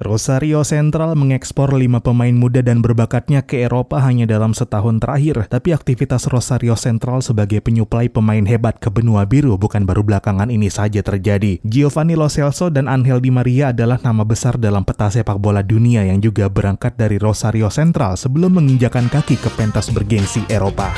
Rosario Central mengekspor lima pemain muda dan berbakatnya ke Eropa hanya dalam setahun terakhir, tapi aktivitas Rosario Central sebagai penyuplai pemain hebat ke benua biru bukan baru belakangan ini saja terjadi. Giovanni Lo Celso dan Angel Di Maria adalah nama besar dalam peta sepak bola dunia yang juga berangkat dari Rosario Central sebelum menginjakan kaki ke pentas bergengsi Eropa.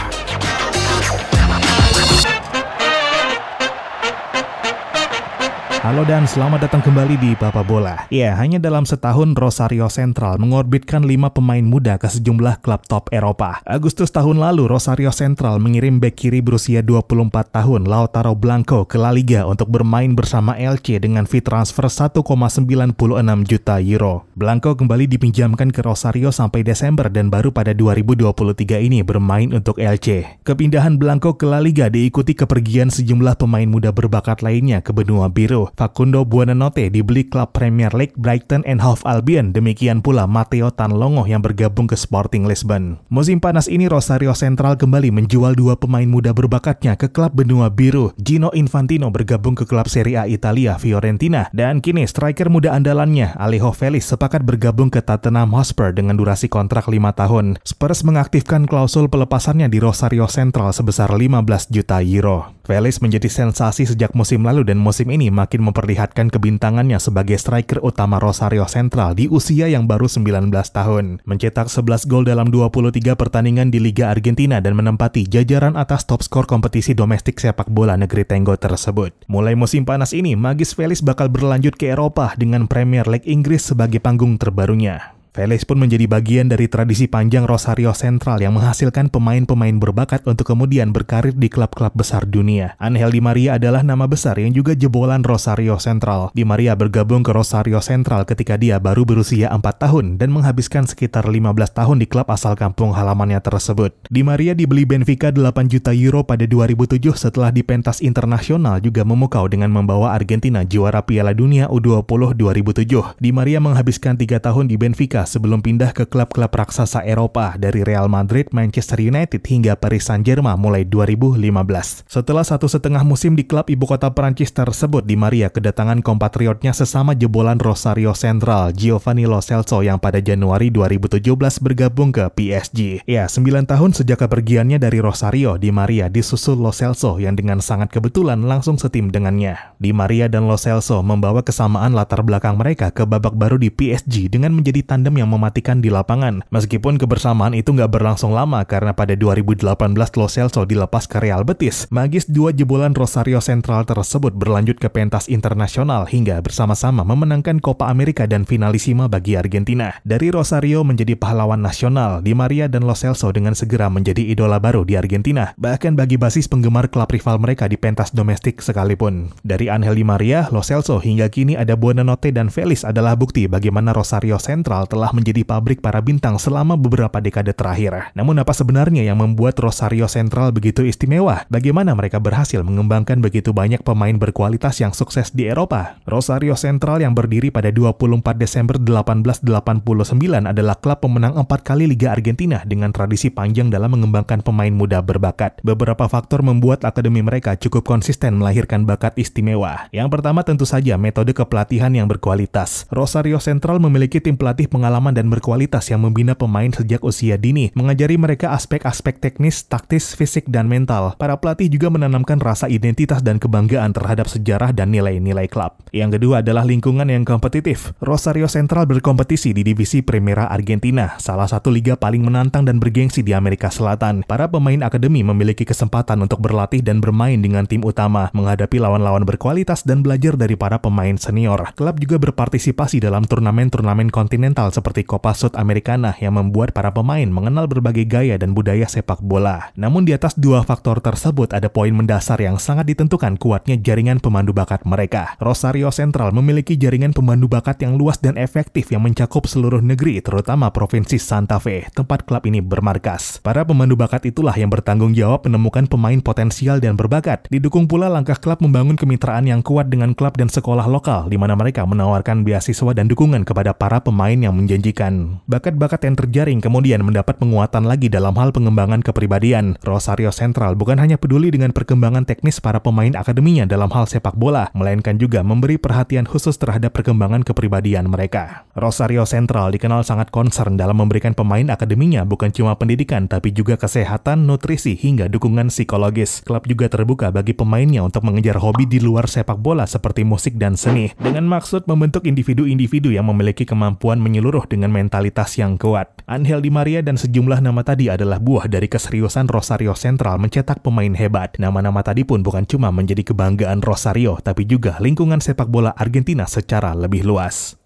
Halo dan selamat datang kembali di Papa Bola. Ya, hanya dalam setahun Rosario Central mengorbitkan lima pemain muda ke sejumlah klub top Eropa. Agustus tahun lalu, Rosario Central mengirim bek kiri berusia 24 tahun Lautaro Blanco ke La Liga untuk bermain bersama LC dengan fee transfer 1,96 juta euro. Blanco kembali dipinjamkan ke Rosario sampai Desember dan baru pada 2023 ini bermain untuk LC. Kepindahan Blanco ke La Liga diikuti kepergian sejumlah pemain muda berbakat lainnya ke benua biru. Facundo Buonanotte dibeli klub Premier League Brighton and Hove Albion, demikian pula Matteo Tanlongo yang bergabung ke Sporting Lisbon. Musim panas ini Rosario Central kembali menjual dua pemain muda berbakatnya ke klub benua biru. Gino Infantino bergabung ke klub Serie A Italia Fiorentina dan kini striker muda andalannya Alejo Felix sepakat bergabung ke Tottenham Hotspur dengan durasi kontrak 5 tahun. Spurs mengaktifkan klausul pelepasannya di Rosario Central sebesar 15 juta euro. Felix menjadi sensasi sejak musim lalu dan musim ini makin memperlihatkan kebintangannya sebagai striker utama Rosario Central di usia yang baru 19 tahun. Mencetak 11 gol dalam 23 pertandingan di Liga Argentina dan menempati jajaran atas top skor kompetisi domestik sepak bola negeri Tenggo tersebut. Mulai musim panas ini, Magis Felix bakal berlanjut ke Eropa dengan Premier League Inggris sebagai panggung terbarunya. Felix pun menjadi bagian dari tradisi panjang Rosario Central yang menghasilkan pemain-pemain berbakat untuk kemudian berkarir di klub-klub besar dunia. Angel Di Maria adalah nama besar yang juga jebolan Rosario Central. Di Maria bergabung ke Rosario Central ketika dia baru berusia 4 tahun dan menghabiskan sekitar 15 tahun di klub asal kampung halamannya tersebut. Di Maria dibeli Benfica 8 juta euro pada 2007 setelah di pentas internasional juga memukau dengan membawa Argentina juara Piala Dunia U20 2007. Di Maria menghabiskan 3 tahun di Benfica sebelum pindah ke klub-klub raksasa Eropa dari Real Madrid, Manchester United hingga Paris Saint-Germain mulai 2015. Setelah satu setengah musim di klub ibu kota Perancis tersebut, Di Maria kedatangan kompatriotnya sesama jebolan Rosario Central, Giovanni Lo Celso yang pada Januari 2017 bergabung ke PSG. Ya, 9 tahun sejak kepergiannya dari Rosario, Di Maria disusul Lo Celso yang dengan sangat kebetulan langsung setim dengannya. Di Maria dan Lo Celso membawa kesamaan latar belakang mereka ke babak baru di PSG dengan menjadi tandem yang mematikan di lapangan. Meskipun kebersamaan itu nggak berlangsung lama karena pada 2018 Lo Celso dilepas ke Real Betis, magis dua jebolan Rosario Central tersebut berlanjut ke pentas internasional hingga bersama-sama memenangkan Copa America dan finalisima bagi Argentina. Dari Rosario menjadi pahlawan nasional, Di Maria dan Lo Celso dengan segera menjadi idola baru di Argentina, bahkan bagi basis penggemar klub rival mereka di pentas domestik sekalipun. Dari Angel Di Maria, Lo Celso hingga kini ada Buonanotte dan Felix adalah bukti bagaimana Rosario Central telah telah menjadi pabrik para bintang selama beberapa dekade terakhir. Namun apa sebenarnya yang membuat Rosario Central begitu istimewa? Bagaimana mereka berhasil mengembangkan begitu banyak pemain berkualitas yang sukses di Eropa? Rosario Central yang berdiri pada 24 Desember 1889 adalah klub pemenang empat kali Liga Argentina dengan tradisi panjang dalam mengembangkan pemain muda berbakat. Beberapa faktor membuat akademi mereka cukup konsisten melahirkan bakat istimewa. Yang pertama tentu saja metode kepelatihan yang berkualitas. Rosario Central memiliki tim pelatih pengalaman berpengalaman dan berkualitas yang membina pemain sejak usia dini, mengajari mereka aspek-aspek teknis, taktis, fisik, dan mental. Para pelatih juga menanamkan rasa identitas dan kebanggaan terhadap sejarah dan nilai-nilai klub. Yang kedua adalah lingkungan yang kompetitif. Rosario Central berkompetisi di divisi Primera Argentina, salah satu liga paling menantang dan bergengsi di Amerika Selatan. Para pemain akademi memiliki kesempatan untuk berlatih dan bermain dengan tim utama, menghadapi lawan-lawan berkualitas dan belajar dari para pemain senior. Klub juga berpartisipasi dalam turnamen-turnamen kontinental seperti Copa Sud Americana yang membuat para pemain mengenal berbagai gaya dan budaya sepak bola. Namun di atas dua faktor tersebut ada poin mendasar yang sangat ditentukan kuatnya jaringan pemandu bakat mereka. Rosario Central memiliki jaringan pemandu bakat yang luas dan efektif yang mencakup seluruh negeri, terutama Provinsi Santa Fe, tempat klub ini bermarkas. Para pemandu bakat itulah yang bertanggung jawab menemukan pemain potensial dan berbakat. Didukung pula langkah klub membangun kemitraan yang kuat dengan klub dan sekolah lokal, di mana mereka menawarkan beasiswa dan dukungan kepada para pemain yang menjadi menjanjikan. Bakat-bakat yang terjaring kemudian mendapat penguatan lagi dalam hal pengembangan kepribadian. Rosario Central bukan hanya peduli dengan perkembangan teknis para pemain akademinya dalam hal sepak bola, melainkan juga memberi perhatian khusus terhadap perkembangan kepribadian mereka. Rosario Central dikenal sangat concern dalam memberikan pemain akademinya bukan cuma pendidikan tapi juga kesehatan, nutrisi, hingga dukungan psikologis. Klub juga terbuka bagi pemainnya untuk mengejar hobi di luar sepak bola seperti musik dan seni, dengan maksud membentuk individu-individu yang memiliki kemampuan menyeluruh dengan mentalitas yang kuat. Angel Di Maria dan sejumlah nama tadi adalah buah dari keseriusan Rosario Central mencetak pemain hebat. Nama-nama tadi pun bukan cuma menjadi kebanggaan Rosario, tapi juga lingkungan sepak bola Argentina secara lebih luas.